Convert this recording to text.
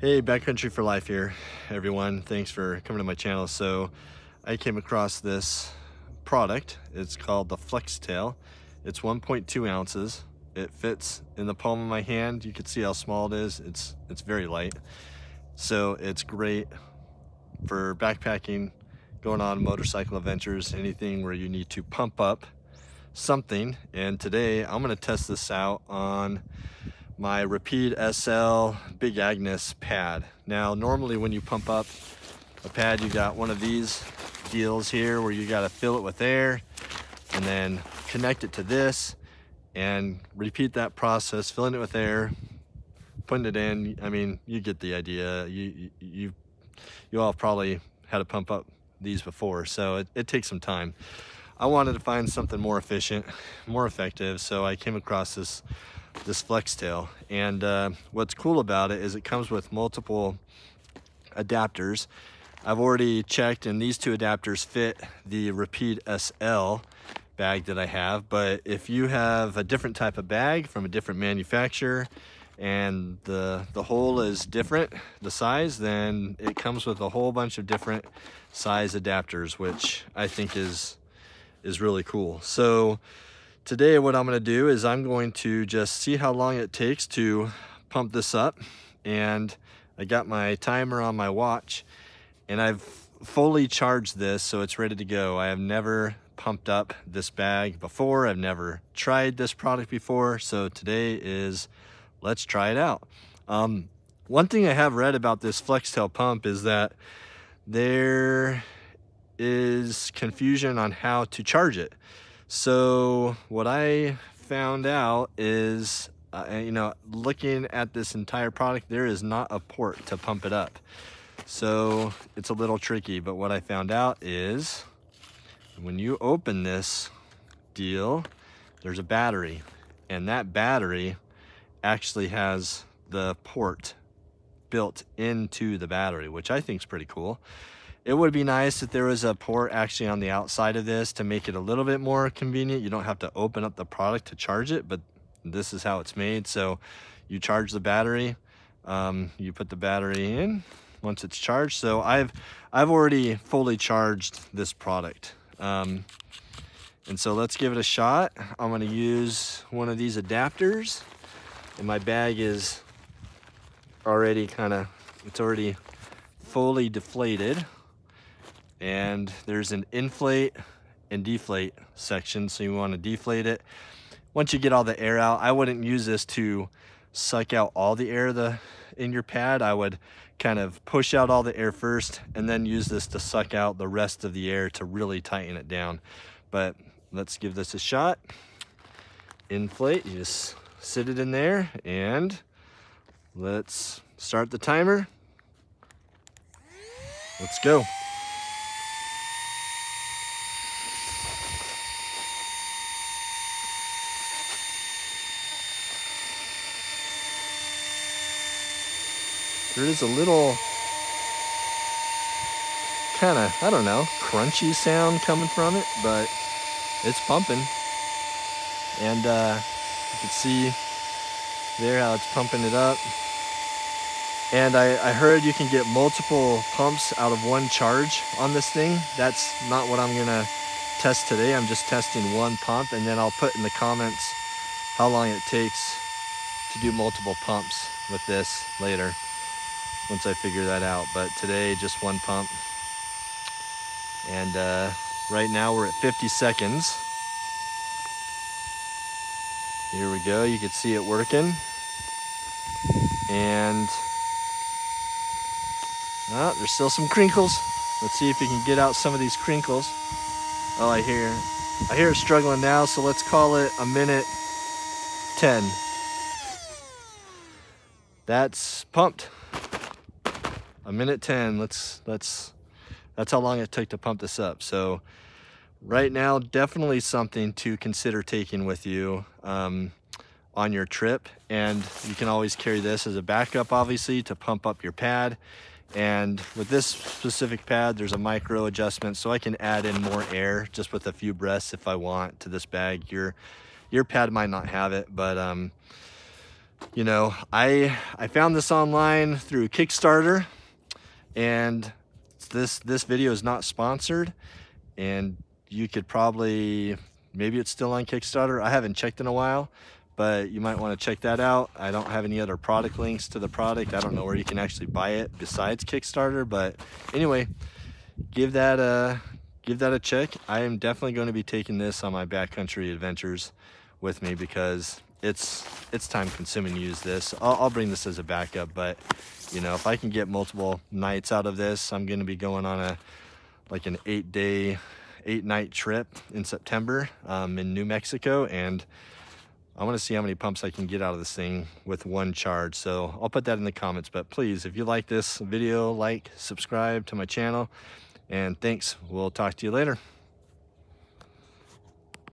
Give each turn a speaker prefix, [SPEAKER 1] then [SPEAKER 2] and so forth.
[SPEAKER 1] Hey, Backcountry for Life here, everyone. Thanks for coming to my channel. So I came across this product. It's called the Flextail. It's 1.2 ounces. It fits in the palm of my hand. You can see how small it is. It's, it's very light. So it's great for backpacking, going on motorcycle adventures, anything where you need to pump up something. And today I'm gonna test this out on my Rapide SL Big Agnes pad. Now, normally when you pump up a pad, you got one of these deals here where you gotta fill it with air and then connect it to this and repeat that process, filling it with air, putting it in. I mean, you get the idea. You, you, you all probably had to pump up these before, so it, it takes some time. I wanted to find something more efficient, more effective, so I came across this this Flextail. And uh, what's cool about it is it comes with multiple adapters. I've already checked and these two adapters fit the Rapide SL bag that I have. But if you have a different type of bag from a different manufacturer and the, the hole is different, the size, then it comes with a whole bunch of different size adapters, which I think is, is really cool. So Today what I'm going to do is I'm going to just see how long it takes to pump this up and I got my timer on my watch and I've fully charged this so it's ready to go. I have never pumped up this bag before. I've never tried this product before so today is let's try it out. Um, one thing I have read about this Flextail pump is that there is confusion on how to charge it. So what I found out is, uh, you know, looking at this entire product, there is not a port to pump it up. So it's a little tricky, but what I found out is when you open this deal, there's a battery and that battery actually has the port built into the battery, which I think is pretty cool. It would be nice if there was a port actually on the outside of this to make it a little bit more convenient. You don't have to open up the product to charge it, but this is how it's made. So you charge the battery, um, you put the battery in once it's charged. So I've, I've already fully charged this product. Um, and so let's give it a shot. I'm gonna use one of these adapters and my bag is already kind of, it's already fully deflated and there's an inflate and deflate section so you want to deflate it. Once you get all the air out i wouldn't use this to suck out all the air the in your pad. I would kind of push out all the air first and then use this to suck out the rest of the air to really tighten it down. But let's give this a shot. Inflate you just sit it in there and let's start the timer. Let's go There is a little kind of, I don't know, crunchy sound coming from it, but it's pumping. And uh, you can see there how it's pumping it up. And I, I heard you can get multiple pumps out of one charge on this thing. That's not what I'm gonna test today. I'm just testing one pump and then I'll put in the comments how long it takes to do multiple pumps with this later once I figure that out. But today, just one pump. And uh, right now we're at 50 seconds. Here we go, you can see it working. And oh, there's still some crinkles. Let's see if we can get out some of these crinkles. Oh, I hear, I hear it struggling now, so let's call it a minute 10. That's pumped a minute 10 let's let's that's how long it took to pump this up. So right now definitely something to consider taking with you um, on your trip. And you can always carry this as a backup obviously to pump up your pad. And with this specific pad there's a micro adjustment so I can add in more air just with a few breaths if I want to this bag. Your your pad might not have it but um, you know, I I found this online through Kickstarter and this this video is not sponsored and you could probably maybe it's still on Kickstarter. I haven't checked in a while, but you might want to check that out. I don't have any other product links to the product. I don't know where you can actually buy it besides Kickstarter, but anyway, give that a give that a check. I am definitely going to be taking this on my backcountry adventures with me because it's it's time consuming to use this. I'll, I'll, bring this as a backup, but you know, if I can get multiple nights out of this, I'm going to be going on a like an eight day, eight night trip in September um, in New Mexico, and I want to see how many pumps I can get out of this thing with one charge. So I'll put that in the comments. But please, if you like this video, like, subscribe to my channel, and thanks. We'll talk to you later.